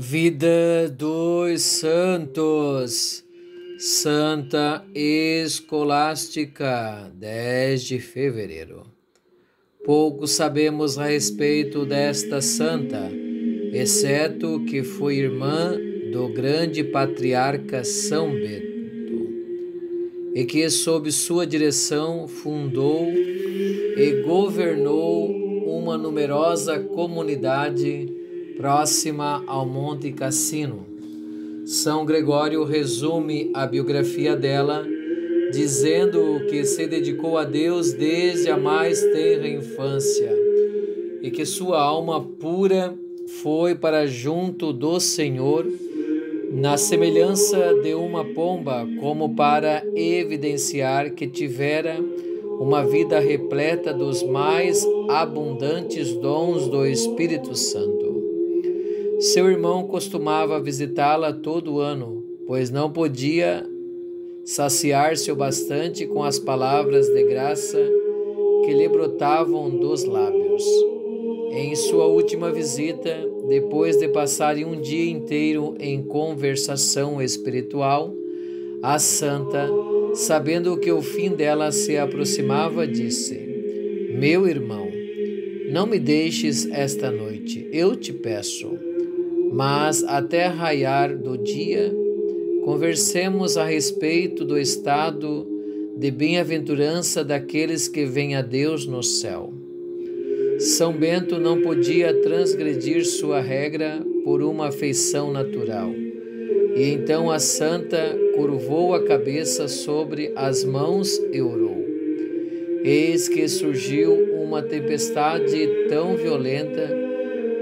Vida dos Santos, Santa Escolástica, 10 de fevereiro. Pouco sabemos a respeito desta santa, exceto que foi irmã do grande patriarca São Bento e que, sob sua direção, fundou e governou uma numerosa comunidade próxima ao Monte Cassino. São Gregório resume a biografia dela, dizendo que se dedicou a Deus desde a mais tenra infância e que sua alma pura foi para junto do Senhor, na semelhança de uma pomba, como para evidenciar que tivera uma vida repleta dos mais abundantes dons do Espírito Santo. Seu irmão costumava visitá-la todo ano, pois não podia saciar-se o bastante com as palavras de graça que lhe brotavam dos lábios. Em sua última visita, depois de passarem um dia inteiro em conversação espiritual, a santa, sabendo que o fim dela se aproximava, disse: Meu irmão, não me deixes esta noite, eu te peço mas até raiar do dia, conversemos a respeito do estado de bem-aventurança daqueles que vêm a Deus no céu. São Bento não podia transgredir sua regra por uma afeição natural. E então a santa curvou a cabeça sobre as mãos e orou. Eis que surgiu uma tempestade tão violenta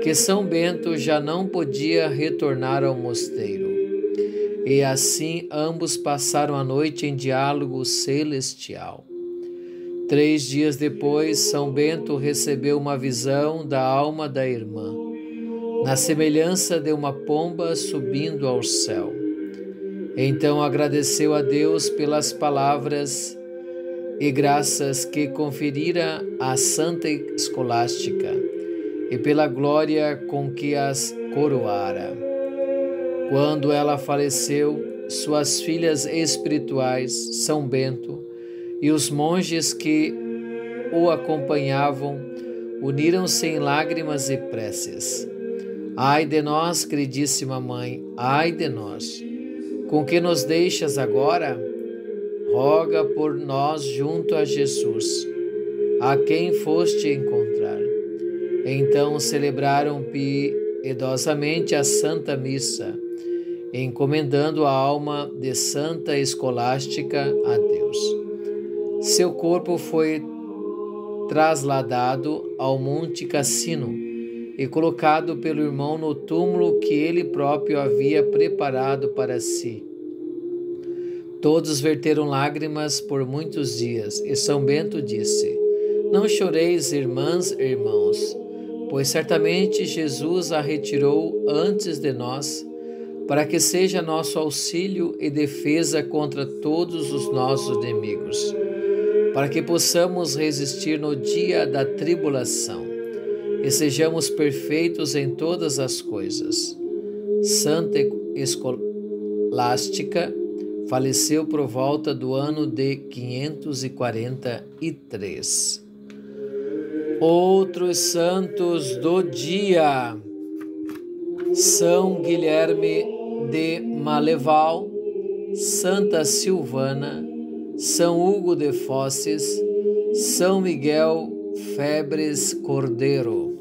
que São Bento já não podia retornar ao mosteiro. E assim ambos passaram a noite em diálogo celestial. Três dias depois, São Bento recebeu uma visão da alma da irmã, na semelhança de uma pomba subindo ao céu. Então agradeceu a Deus pelas palavras e graças que conferira à Santa Escolástica e pela glória com que as coroara. Quando ela faleceu, suas filhas espirituais, São Bento, e os monges que o acompanhavam, uniram-se em lágrimas e preces. Ai de nós, queridíssima mãe, ai de nós. Com que nos deixas agora? Roga por nós junto a Jesus, a quem foste encontrar. Então celebraram piedosamente a Santa Missa, encomendando a alma de Santa Escolástica a Deus. Seu corpo foi trasladado ao Monte Cassino e colocado pelo irmão no túmulo que ele próprio havia preparado para si. Todos verteram lágrimas por muitos dias, e São Bento disse: Não choreis, irmãs irmãos pois certamente Jesus a retirou antes de nós, para que seja nosso auxílio e defesa contra todos os nossos inimigos, para que possamos resistir no dia da tribulação e sejamos perfeitos em todas as coisas. Santa Escolástica faleceu por volta do ano de 543. Outros santos do dia: São Guilherme de Maleval, Santa Silvana, São Hugo de Fosses, São Miguel Febres Cordeiro.